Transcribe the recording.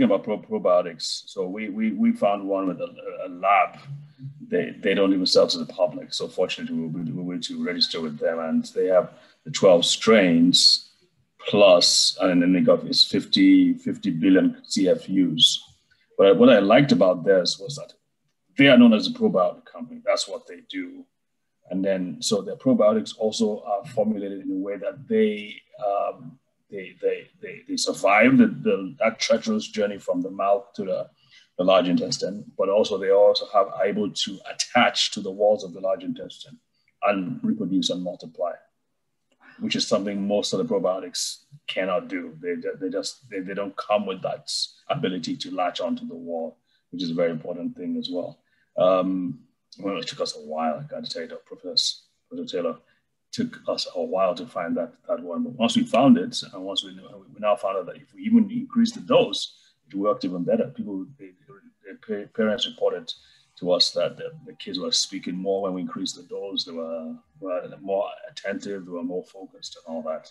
about pro- probiotics, so we, we, we found one with a, a, lab. They, they don't even sell to the public. So fortunately, we were, we to register with them, and they have the 12 strains plus, and then they got this 50, 50 billion CFUs. But what I liked about theirs was that they are known as a probiotic company. That's what they do. And then, so their probiotics also are formulated in a way that they um, they, they, they, survive the, the, that treacherous journey from the mouth to the, the large intestine, but also they also have able to attach to the walls of the large intestine and reproduce and multiply, which is something most of the probiotics cannot do. They, they just they, they don't come with that ability to latch onto the wall, which is a very important thing as well. Um, well, it took us a while, I got to tell you, Professor, Professor Taylor took us a while to find that that one. But once we found it, and once we, we now found out that if we even increased the dose, it worked even better. People, they, parents reported to us that the, the, kids were speaking more when we increased the dose. They were, were more attentive, they were more focused, and all that.